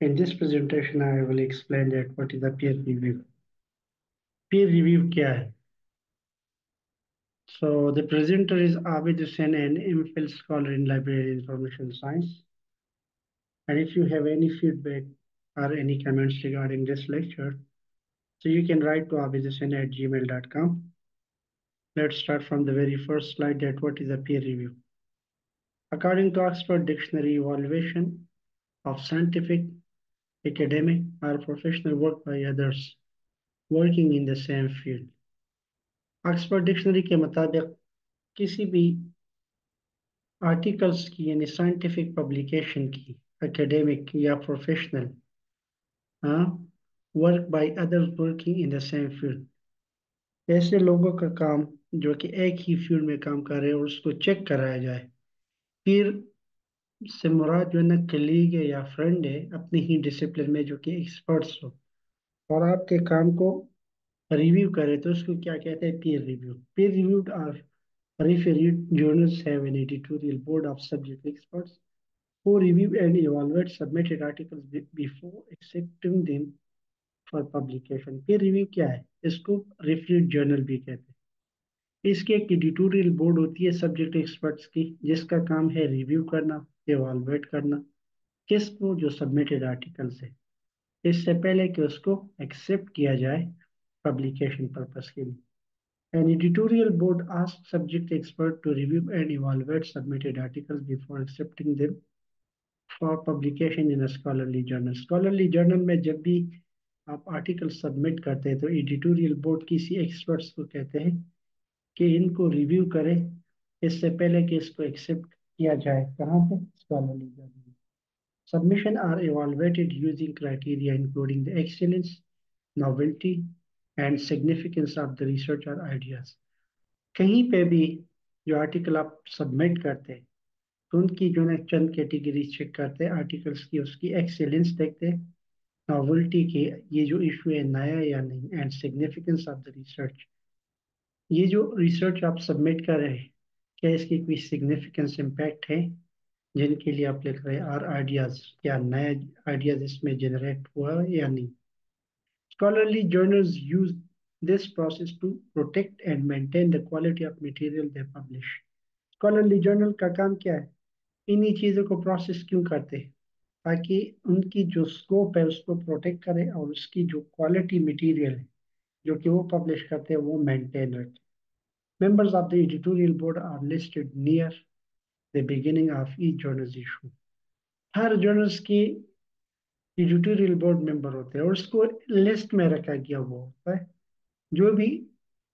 In this presentation, I will explain that what is a peer review. Peer review kya hai? So the presenter is Abid Hussain, an MPhil scholar in Library Information Science. And if you have any feedback or any comments regarding this lecture, so you can write to abidhussain at gmail.com. Let's start from the very first slide that what is a peer review. According to Oxford Dictionary, evaluation of scientific, academic, or professional work by others working in the same field. Oxford dictionary के मुताबिक किसी भी articles की यानी scientific publication की academic या professional work by others working in the same field ऐसे लोगों का काम जो कि एक ही फ़ील्ड में काम कर रहे हैं और उसको चेक कराया जाए फिर से मुराद जो है ना, कलीग है या फ्रेंड है, अपने ही डिसिप्लिन में जो कि एक्सपर्ट्स हो। और आपके काम को रिव्यू करे तो उसको क्या कहते हैं? Peer review peer of subject review है? जर्नल भी कहते इसकी एक एडिटोरियल बोर्ड होती है सब्जेक्ट एक्सपर्ट्स की, जिसका काम है रिव्यू करना एवाल्वेट करना, किसको जो सबमिटेड आर्टिकल्स है इससे पहले कि उसको एक्सेप्ट किया जाए पब्लिकेशन पर्पस के लिए। An editorial board ask subject expert to review and evaluate submitted article before accepting them for publication in scholarly journal scholarly journal में जब भी आप आर्टिकल सबमिट करते हैं तो एडिटोरियल बोर्ड किसी एक्सपर्ट्स को कहते हैं कि इनको रिव्यू करें इससे पहले कि इसको एक्सेप्ट किया जाए। कहाँ पे? Scholarly journal submission are evaluated using criteria including the excellence, novelty, and significance of the research और आइडियाज़ कहीं पे भी जो आर्टिकल आप सबमिट करते हैं तो उनकी जो है चंद कैटेगरी चेक करते हैं आर्टिकल्स की उसकी एक्सेलेंस देखते हैं नॉवल्टी के ये जो इशू है नया या नहीं and significance of the research ये जो रिसर्च आप सबमिट कर रहे हैं, क्या इसकी कोई सिग्निफिकेंस इम्पैक्ट है? जिनके लिए आप लिख रहे हैं और आइडियाज़ क्या नया आइडियाज़ इसमें जनरेट हुआ या नहीं? Scholarly journals use this process to protect and maintain the quality of material they publish. Scholarly journal का काम क्या है? इन्हीं चीज़ों को प्रोसेस क्यों करते हैं? ताकि उनकी जो स्कोप है, उसको प्रोटेक्ट करें और उसकी जो क्वालिटी मटेरियल है, जो कि वो पब्लिश करते हैं, वो मेंटेन रखें। Members of the editorial board are listed near the beginning of each journal's issue. हर journals की एडिटोरियल बोर्ड मेंबर होते हैं और उसको लिस्ट में रखा गया हुआ होता है। जो भी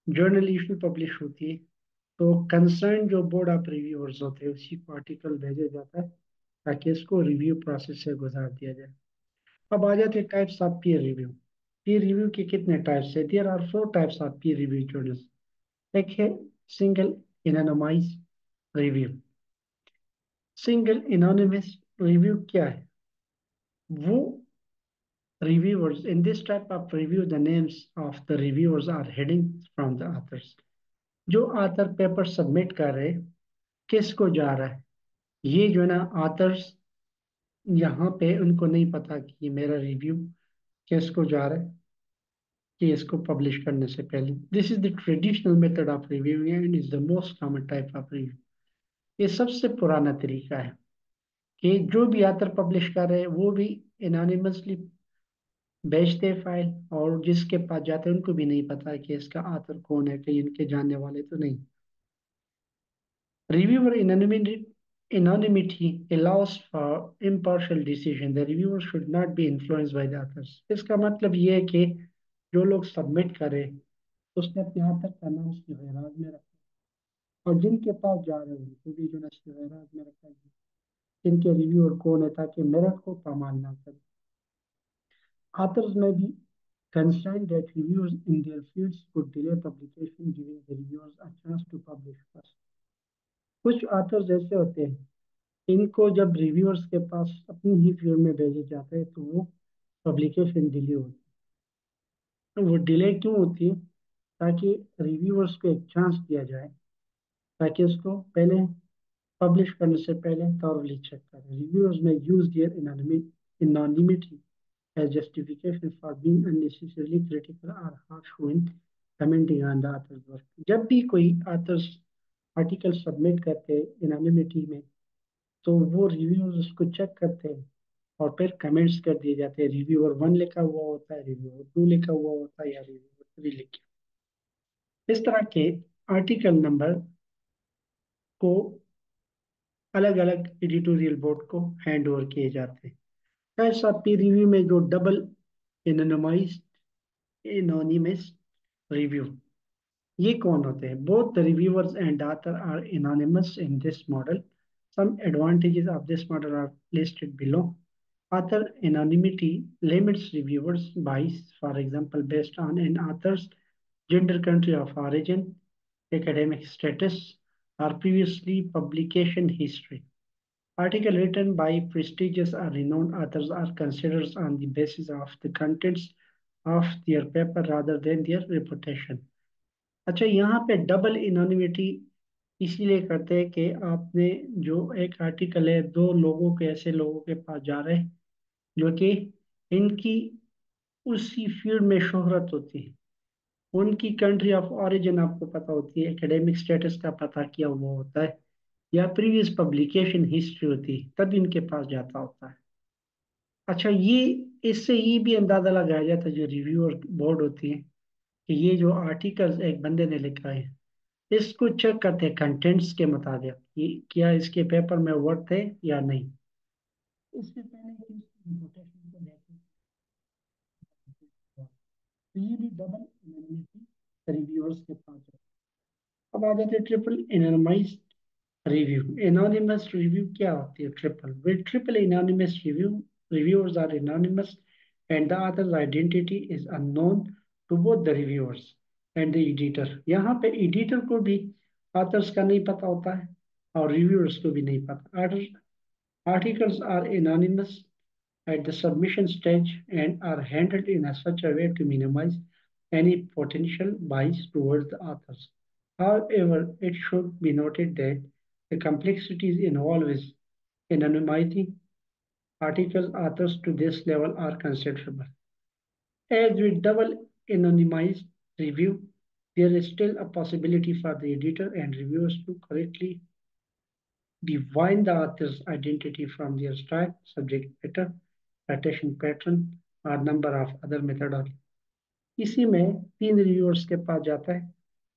जर्नल इशू पब्लिश होती है तो कंसर्न जो बोर्ड ऑफ़ रिव्यूअर्स होते हैं, उसी को आर्टिकल भेजा जाता है, ताकि इसको रिव्यू प्रोसेस से गुजार दिया जाए। अब आ जाते हैं types of peer review peer review के कितने टाइप्स है? There are four types of peer review journals एक single anonymized review single anonymous review क्या है? वो reviewers, in this type of review, the names of the reviewers are heading from the authors. जो author paper submit कर रहे किसको जा रहा है? ये जो है ना आथर्स यहाँ पे उनको नहीं पता कि मेरा रिव्यू किसको जा रहा है। कि इसको पब्लिश करने से पहले। This is the traditional method of reviewing and is the most common type of review ये सबसे पुराना तरीका है कि जो भी आतर पब्लिश कर रहे हैं, वो भी एनोनिमसली भेजते फ़ाइल और जिसके पास जाते हैं, उनको भी नहीं पता कि इसका आतर कौन है, कहीं इनके जानने वाले तो नहीं। Reviewer anonymity allows for impartial decision. The reviewer should not be influenced by the authors. इसका मतलब ये है कि जो लोग सबमिट करें उसने अपने आतर का नाम शिवराज में रखा। और जिनके पास जा रहे हैं वो भी जो ना शिवराज में रखा गया इनके रिव्यूअर कौन है ताकि मेरिट को पामाल ना करे। Authors may be concerned that reviews in their fields could delay publication, giving the reviewers a chance to publish first. कुछ authors ऐसे होते हैं इनको जब रिव्यूअर्स के पास अपनी ही फ़ील्ड में भेजे जाते हैं तो वो पब्लिकेशन डिले होती है। तो वो डिले क्यों होती है? ताकि रिव्यूअर्स को एक चांस दिया जाए, ताकि उसको पहले पब्लिश करने से पहले थॉरली चेक करें। Reviewers may use their anonymity as justification for being unnecessarily critical और harsh when commenting on the author's work जब भी कोई ऑथर्स आर्टिकल सबमिट करते हैं एनोनिमिटी में तो वो रिव्यूअर्स उसको चेक करते हैं। और फिर कमेंट्स कर दिए जाते हैं। रिव्यूअर वन लिखा हुआ होता है रिव्यूअर टू लिखा हुआ होता है या रिव्यूअर थ्री लिखे इस तरह के आर्टिकल नंबर को अलग अलग एडिटोरियल बोर्ड को हैंड ओवर किए जाते हैं। ऐसा पीर रिव्यू में जो डबल एनोनमाइज एनोनिमस रिव्यू ये कौन होते हैं? Both the reviewers and author are anonymous in this model some advantages of this model are listed below. Author anonymity limits reviewers bias for example based on an author's gender country of origin academic status or previously publication history. Article written by prestigious or renowned authors are considered on the basis of the contents of their paper rather than their reputation. अच्छा यहाँ पे double इनोनिमिटी इसीलिए करते हैं कि आपने जो एक आर्टिकल है दो लोगों के ऐसे लोगों के पास जा रहे हैं जो कि इनकी उसी फ़ील्ड में शोहरत होती है। उनकी कंट्री ऑफ़ ओरिजिन आपको पता होती है एकेडमिक स्टेटस का पता किया हुआ होता है, या प्रीवियस पब्लिकेशन हिस्ट्री होती है, तब इनके पास जाता होता है। अच्छा ये, इससे ये भी अंदाज़ा लगाया जाता है, जो रिव्यूअर बोर्ड होती है, कि ये जो आर्टिकल्स एक बंदे ने लिखा है, इसको चेक करते हैं कंटेंट्स के मुताबिक क्या इसके पेपर में वर्थ है या नहीं। इससे पहले को देखें। डबल रिव्यूअर्स के पास अब आ जाते हैं triple anonymized review anonymous review क्या होती है triple with triple anonymous review reviewers are anonymous यहाँ पे एडिटर को भी का नहीं पता होता है और रिव्यूअर्स को भी नहीं पता। Articles are anonymous at the submission stage and are handled in a such a way to minimize any potential bias towards the authors. However, it should be noted that the complexities involved in anonymizing article authors to this level are considerable. As with double anonymized review, there is still a possibility for the editor and reviewers to correctly divine the author's identity from their style, subject matter, citation pattern और number of other methodology इसी में तीन reviewers के पास जाता है।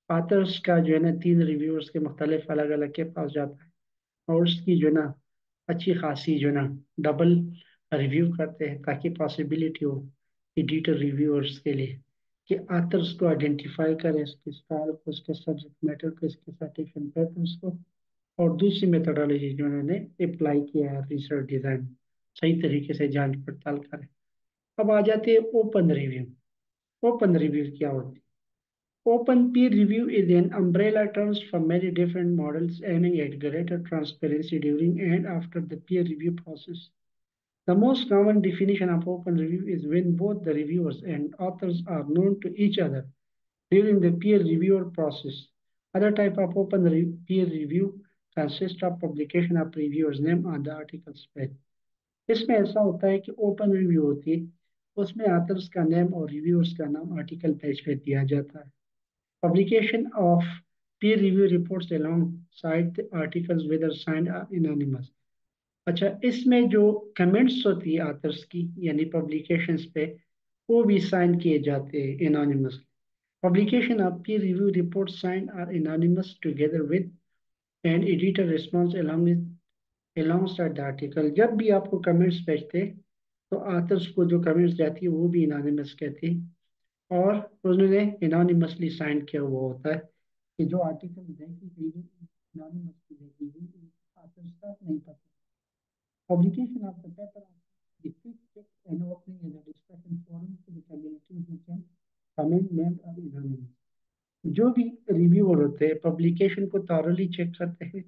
Authors का जो है ना, तीन रिव्यूअर्स के मुख्तलिफ़ अलग अलग के पास जाता है। और उसकी जो है ना, अच्छी खासी जो है ना डबल रिव्यू करते हैं ताकि पॉसिबिलिटी हो एडिटर रिव्यूअर्स के लिए कि आथर्स को आइडेंटिफाई करें इसके स्टाइल को, उसके सब्जेक्ट मैटर को, इसके साइटेशन पैटर्न्स को। और दूसरी मेथडोलॉजी जो उन्होंने अप्लाई किया है रिसर्च डिज़ाइन सही तरीके से जाँच पड़ताल करें अब आ जाते हैं ओपन रिव्यू ओपन रिव्यू क्या होती है peer review is an umbrella term for many different models aiming at greater transparency during and after the peer review process. The most common definition of open review is when both the reviewers and authors are known to each other during the peer reviewer process. Other type of open re peer review consists of publication of reviewer's name on the article's page. इसमें ऐसा होता है कि open review होती है, उसमें authors का name और रिव्यूअर्स का नाम आर्टिकल पेज पे दिया जाता है। Publication of peer review reports alongside articles whether signed anonymous अच्छा इसमें जो कमेंट्स होती है आथर्स की, यानी पब्लिकेशंस पे, वो भी साइन किए जाते हैं anonymous publication of peer review report sign are anonymous together with and editor response along with alongside the article जब भी आपको कमेंट्स भेजते तो आथर्स को जो कमेंट्स जाती है, वो भी इनानिमस कहती और उन्होंने इनानिमसली साइन किया हुआ होता है कि जो आर्टिकल देखी गई है इनानिमसली देखी गई आथर्स का नहीं पता। Publication of the paper the quick and opening in a discussion forum to the community who can comment named or जो भी रिव्यूअर होते हैं पब्लिकेशन को थॉरली चेक करते हैं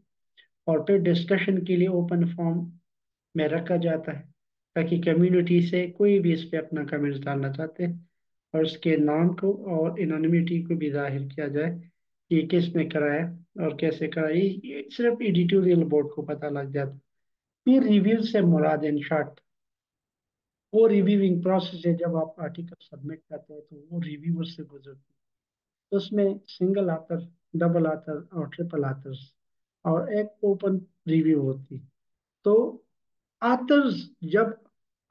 और फिर डिस्कशन के लिए ओपन फॉर्म में रखा जाता है, ताकि कम्युनिटी से कोई भी इस पर अपना कमेंट्स डालना चाहते हैं और उसके नाम को और इनोनिमिटी को भी ज़ाहिर किया जाए ये किसने कराया और कैसे कराया। सिर्फ़ एडिटोरियल बोर्ड को पता लग जाता फिर रिव्यू से मुराद इन शॉर्ट वो रिव्यूइंग प्रोसेस है, जब आप आर्टिकल सबमिट करते हैं तो वो रिव्यूअर से गुजरती है। तो उसमें सिंगल आथर डबल आथर और ट्रिपल आथर्स और एक ओपन रिव्यू होती। तो आथर्स जब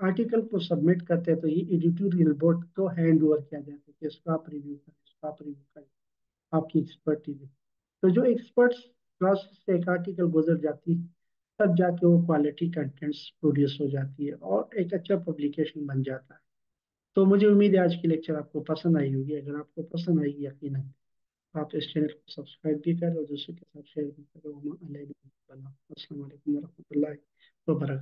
आर्टिकल को सबमिट करते हैं तो ये एडिटोरियल बोर्ड को हैंड ओवर किया जाता है कि इसको आप रिव्यू करें, इसको आप रिव्यू करें, आपकी एक्सपर्टीज तो जो एक्सपर्ट्स प्रोसेस से एक आर्टिकल गुजर जाती है, तब जाके वो क्वालिटी कंटेंट्स प्रोड्यूस हो जाती है और एक अच्छा पब्लिकेशन बन जाता है। तो मुझे उम्मीद है आज की लेक्चर आपको पसंद आई होगी। अगर आपको पसंद आएगी यकीन आप इस चैनल को सब्सक्राइब भी करें और दूसरों के साथ शेयर भी करें असल वरहमल वर्क